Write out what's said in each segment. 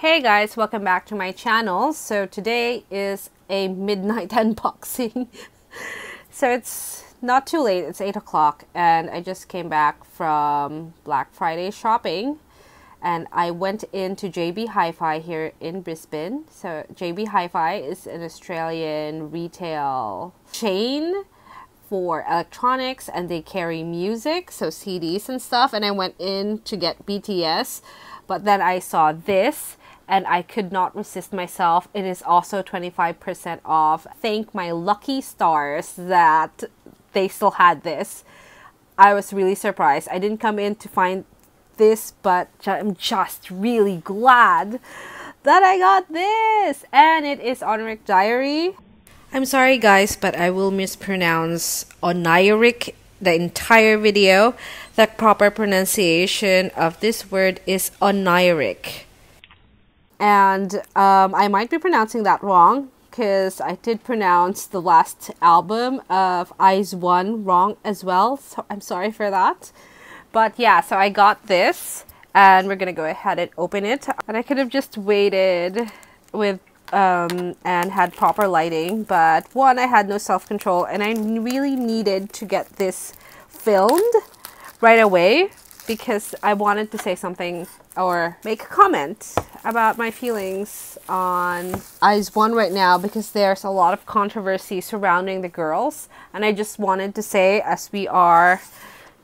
Hey guys, welcome back to my channel. So today is a midnight unboxing. so it's not too late, it's 8 o'clock and I just came back from Black Friday shopping and I went into JB Hi-Fi here in Brisbane. So JB Hi-Fi is an Australian retail chain for electronics and they carry music, so CDs and stuff. And I went in to get BTS, but then I saw this and I could not resist myself. It is also 25% off. Thank my lucky stars that they still had this. I was really surprised. I didn't come in to find this, but I'm just really glad that I got this. And it is Oneiric Diary. I'm sorry guys, but I will mispronounce Oniric the entire video. The proper pronunciation of this word is Oniric. And um, I might be pronouncing that wrong because I did pronounce the last album of IZ*ONE wrong as well. So I'm sorry for that. But yeah, so I got this and we're gonna go ahead and open it. And I could have just waited with um, and had proper lighting, but one, I had no self-control and I really needed to get this filmed right away because I wanted to say something or make a comment about my feelings on Eyes IZ*ONE right now because there's a lot of controversy surrounding the girls and I just wanted to say as we are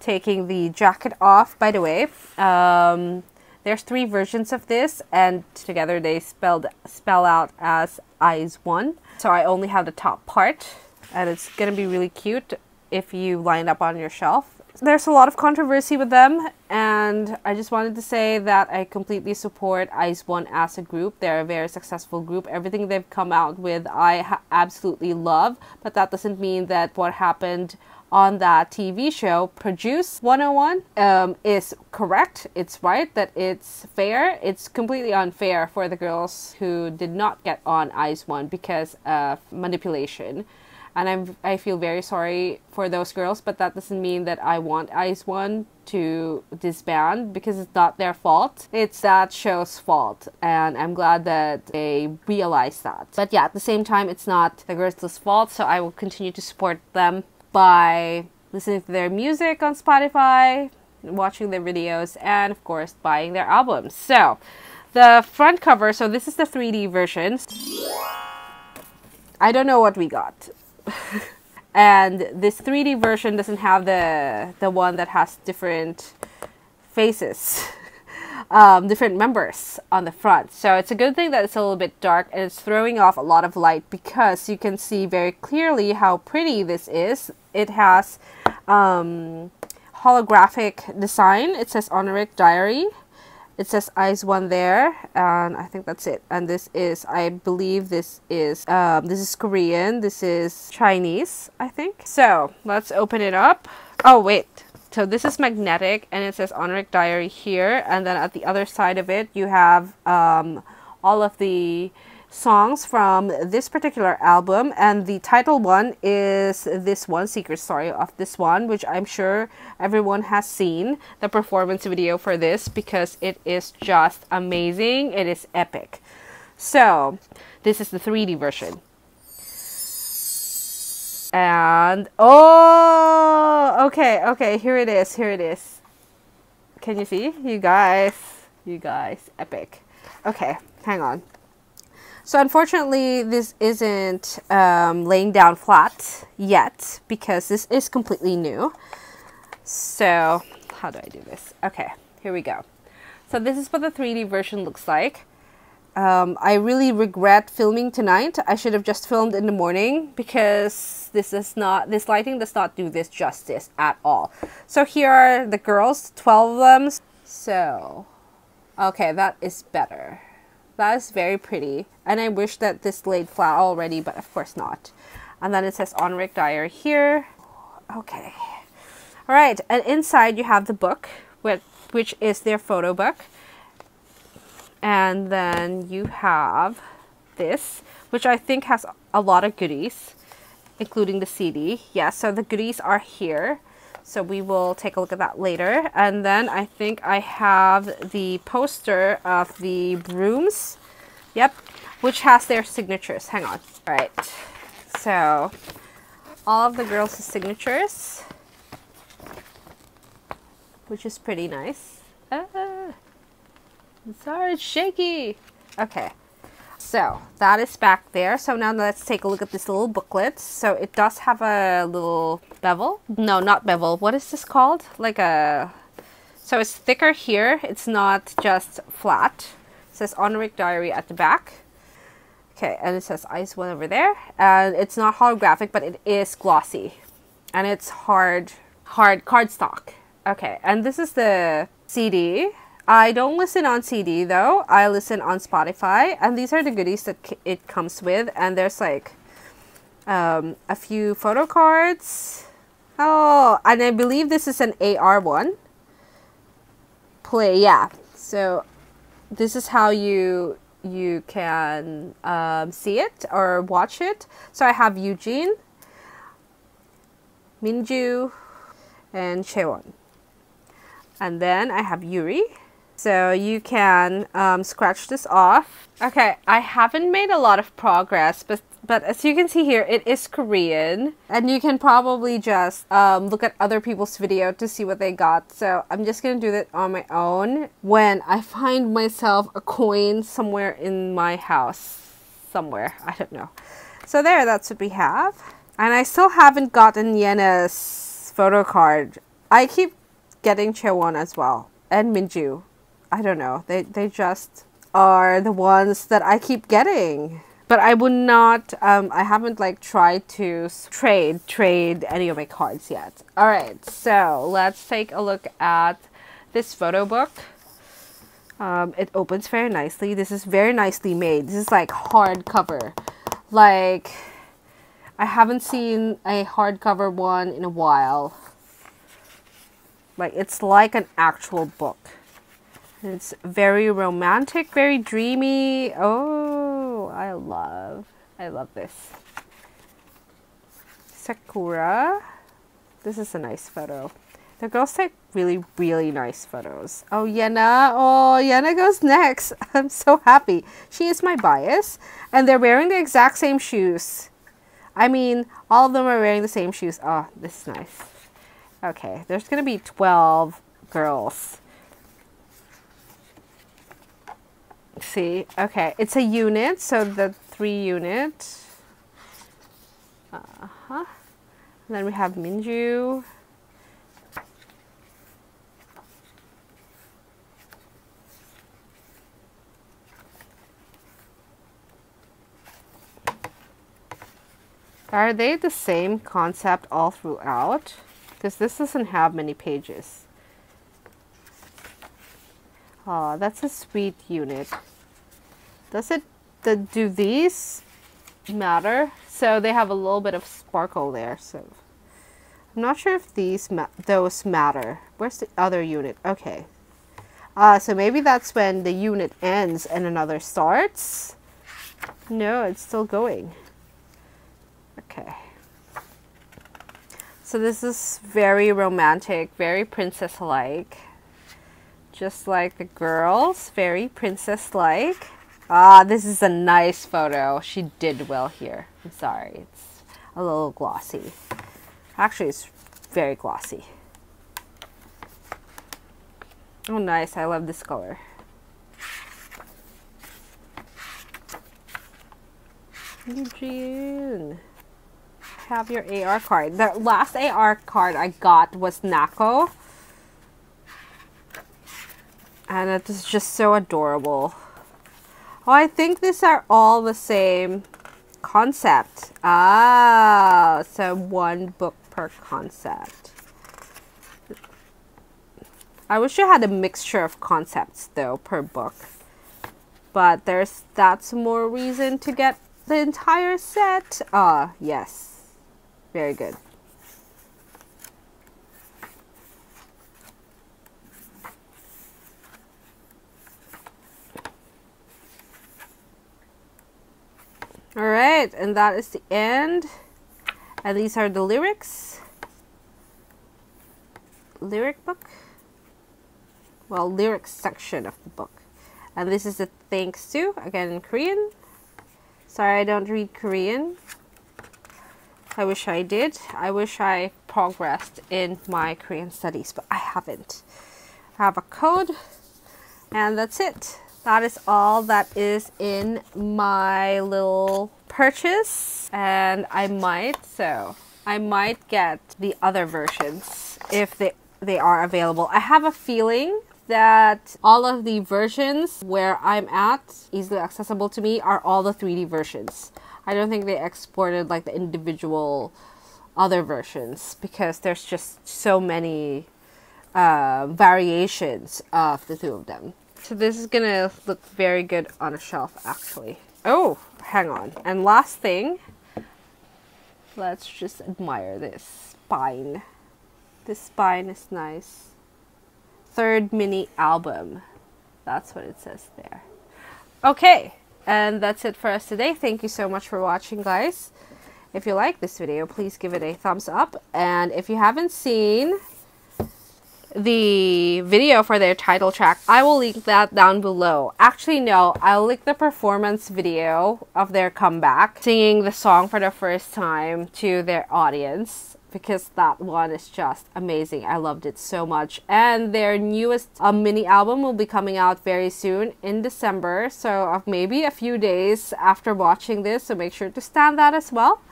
taking the jacket off. By the way, um, there's three versions of this, and together they spelled spell out as Eyes IZ*ONE. So I only have the top part, and it's gonna be really cute if you line up on your shelf. There's a lot of controversy with them, and I just wanted to say that I completely support IZ*ONE as a group. They're a very successful group. Everything they've come out with, I absolutely love, but that doesn't mean that what happened on that TV show, Produce 101, um, is correct. It's right that it's fair. It's completely unfair for the girls who did not get on IZ*ONE because of manipulation. And I'm, I feel very sorry for those girls, but that doesn't mean that I want IZ*ONE to disband because it's not their fault. It's that show's fault. And I'm glad that they realize that. But yeah, at the same time, it's not the girls' fault, so I will continue to support them by listening to their music on Spotify, watching their videos, and of course buying their albums. So, the front cover, so this is the 3D version. I don't know what we got. and this 3D version doesn't have the the one that has different faces. um, different members on the front. So it's a good thing that it's a little bit dark and it's throwing off a lot of light because you can see very clearly how pretty this is. It has um, holographic design. It says Oneiric Diary. It says one there, and I think that's it. And this is, I believe this is, um, this is Korean. This is Chinese, I think. So let's open it up. Oh wait, so this is magnetic and it says Oneiric Diary here. And then at the other side of it, you have um, all of the songs from this particular album. And the title one is this one, Secret Story of the Swan, which I'm sure everyone has seen the performance video for this because it is just amazing. It is epic. So this is the 3D version and oh okay okay here it is here it is can you see you guys you guys epic okay hang on so unfortunately this isn't um, laying down flat yet because this is completely new so how do I do this okay here we go so this is what the 3D version looks like um, I really regret filming tonight. I should have just filmed in the morning because this is not this lighting does not do this justice at all. So here are the girls, 12 of them. So, okay, that is better. That is very pretty. And I wish that this laid flat already, but of course not. And then it says Oneiric Diary here. Okay. All right, and inside you have the book, which, is their photo book. And then you have this, which I think has a lot of goodies, including the CD. Yeah, so the goodies are here. So we will take a look at that later. And then I think I have the poster of the brooms. Yep, which has their signatures. Hang on. All right. So all of the girls' signatures, which is pretty nice. Ah, sorry, it's shaky. Okay. So that is back there. So now let's take a look at this little booklet. So it does have a little bevel. No, not bevel. What is this called? Like a... So it's thicker here. It's not just flat. It says Oneiric Diary at the back. Okay, and it says IZ*ONE over there. And it's not holographic, but it is glossy. And it's hard, hard cardstock. Okay, and this is the CD. I don't listen on CD though. I listen on Spotify, and these are the goodies that it comes with. And there's like um, a few photo cards. Oh, and I believe this is an AR one. Play, yeah. So this is how you you can um, see it or watch it. So I have Yujin, Minju, and Chaewon. And then I have Yuri. So you can um, scratch this off. Okay, I haven't made a lot of progress, but but as you can see here, it is Korean. And you can probably just um, look at other people's video to see what they got. So I'm just to do that on my own when I find myself a coin somewhere in my house. Somewhere, I don't know. So there, that's what we have. And I still haven't gotten Yena's photo card. I keep getting Chaewon as well. And Minju. I don't know. They they just are the ones that I keep getting. But I would not. Um, I haven't like tried to trade trade any of my cards yet. All right, so let's take a look at this photo book. Um, it opens very nicely. This is very nicely made. This is like hardcover. Like I haven't seen a hardcover one in a while. Like it's like an actual book. It's very romantic, very dreamy. Oh, I love, I love this. Sakura. This is a nice photo. The girls take really, really nice photos. Oh, Yena. Oh, Yena goes next. I'm so happy. She is my bias. And they're wearing the exact same shoes. I mean, all of them are wearing the same shoes. Oh, this is nice. Okay, there's going to be 12 girls. See. Okay, it's a unit, so the three unit. Uh-huh. then we have Minju. Are they the same concept all throughout? Because this doesn't have many pages. Oh, that's a sweet unit. Does it, the, do these matter? So they have a little bit of sparkle there. So I'm not sure if these, ma those matter. Where's the other unit? Okay. Uh, so maybe that's when the unit ends and another starts. No, it's still going. Okay. So this is very romantic, very princess-like just like the girls, very princess-like. Ah, this is a nice photo. She did well here. I'm sorry, it's a little glossy. Actually, it's very glossy. Oh, nice. I love this color. Yujin. Have your AR card. The last AR card I got was Nako and it is just so adorable. Oh, I think these are all the same concept. Ah, so one book per concept. I wish I had a mixture of concepts though per book. But there's that's more reason to get the entire set. Ah, yes. Very good. All right, and that is the end. And these are the lyrics. lyric book. Well, lyric section of the book. And this is the thanks to, again in Korean. Sorry, I don't read Korean. I wish I did. I wish I progressed in my Korean studies, but I haven't. I have a code, and that's it. That is all that is in my little purchase, and I might, so I might get the other versions if they, they are available. I have a feeling that all of the versions where I'm at, easily accessible to me, are all the 3D versions. I don't think they exported like the individual other versions because there's just so many uh, variations of the two of them. So this is gonna look very good on a shelf actually. Oh, hang on. And last thing, let's just admire this spine. This spine is nice. Third mini album. That's what it says there. Okay, and that's it for us today. Thank you so much for watching, guys. If you like this video, please give it a thumbs up. And if you haven't seen the video for their title track, I will link that down below. Actually, no, I'll link the performance video of their comeback, singing the song for the first time to their audience because that one is just amazing. I loved it so much. And their newest uh, mini album will be coming out very soon in December, so uh, maybe a few days after watching this, so make sure to stand that as well.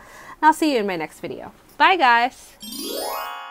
And I'll see you in my next video. Bye guys!